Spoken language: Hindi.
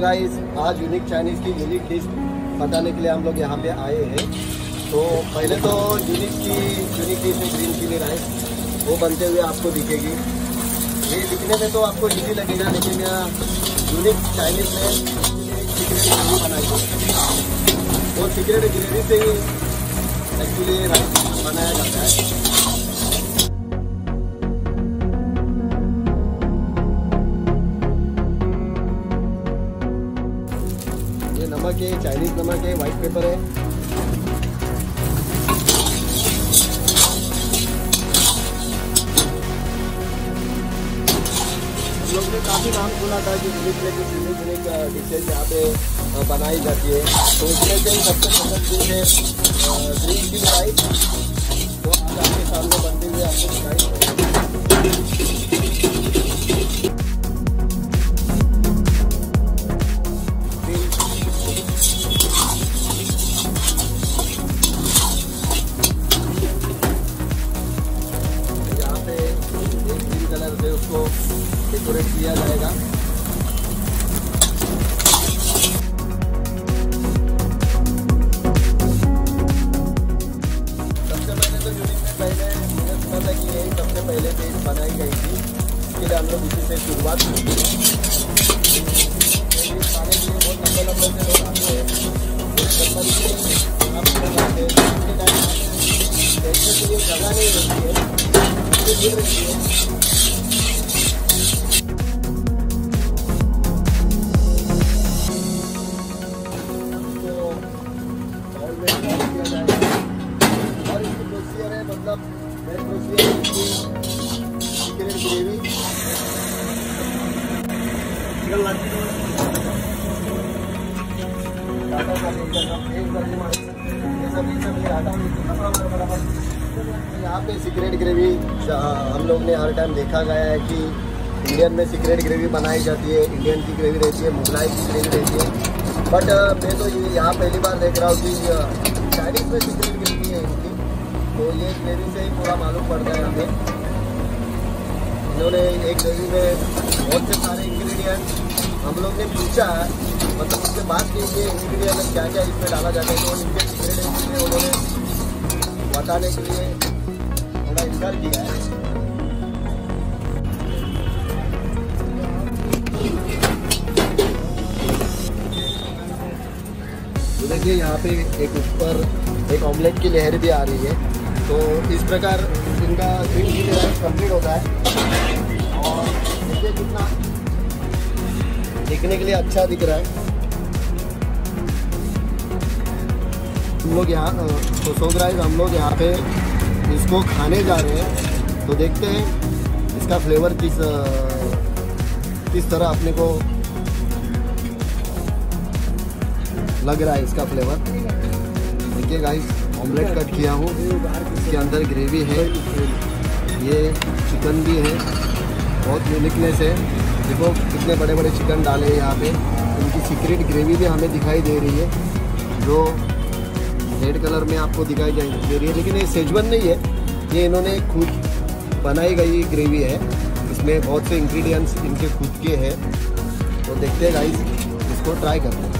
गाइस आज यूनिक चाइनीज़ की यूनिक डिश बताने के लिए हम लोग यहाँ पे आए हैं। तो पहले तो यूनिक की यूनिक डिश है ग्रीन चिली राइस वो बनते हुए आपको दिखेगी। ये दिखने में तो आपको इजी लगेगा, लेकिन यूनिक चाइनीज़ में सीक्रेट बनाई वो सीक्रेट ग्रेवी से ही एक्चुअली राइस बनाया जाता है। नमक है चाइनीज़ नमक है व्हाइट पेपर है लोग ने काफ़ी नाम सुना था कि यूनिक में कुछ यूनिक यूनिक डिशेज यहाँ पे बनाई जाती है। तो इसमें से सबसे पसंद चीज़ है ग्रीन डेकोरेट किया जाएगा। सबसे पहले तो यूनिक में पहले मुझे सुना था कि यही सबसे पहले पेज बनाई गई थी। इसके लिए हम लोग इसी से शुरुआत की थी। जगह नहीं रहती है। मतलब ग्रेवी यहाँ पे सीक्रेट ग्रेवी हम लोग ने हर टाइम देखा गया है कि इंडियन में सीक्रेट ग्रेवी बनाई जाती है इंडियन की ग्रेवी रहती है मुगलाई की ग्रेवी रहती है बट मैं तो ये यहाँ पहली बार देख रहा हूँ कि चाइनीज़ में सीक्रेट ग्रेवी है इनकी। तो ये ग्रेवी से ही पूरा मालूम पड़ता है हमें। इन्होंने एक ग्रेवी में बहुत से सारे इंग्रेडिएंट हम लोग ने पूछा मतलब उसके बाद के ये इंग्रेडिएंट क्या क्या इसमें डाला जाता है। तो इनके में उन्होंने बताने के लिए थोड़ा इंकार किया है। देखिए, यहाँ पे एक ऊपर एक ऑमलेट की लहर भी आ रही है। तो इस प्रकार इनका ग्रीन चिली राइस कंप्लीट होता है। और देखिए कितना देखने के लिए अच्छा दिख रहा है। हम लोग यहाँ तो सो राइस हम लोग यहाँ पे इसको खाने जा रहे हैं। तो देखते हैं इसका फ्लेवर किस किस तरह अपने को लग रहा है इसका फ्लेवर देखिए गाइस ऑमलेट कट किया हूँ। इसके अंदर ग्रेवी है। ये चिकन भी है। बहुत यूनिकनेस है। देखो कितने बड़े बड़े चिकन डाले हैं यहाँ पे। इनकी सीक्रेट ग्रेवी भी हमें दिखाई दे रही है। जो रेड कलर में आपको दिखाई दे रही है। लेकिन ये सेजवन नहीं है। ये इन्होंने खुद बनाई गई ग्रेवी है। इसमें बहुत से इंग्रेडिएंट्स इनके खुद के हैं। तो देखते हैं गाइस इसको ट्राई करते हैं।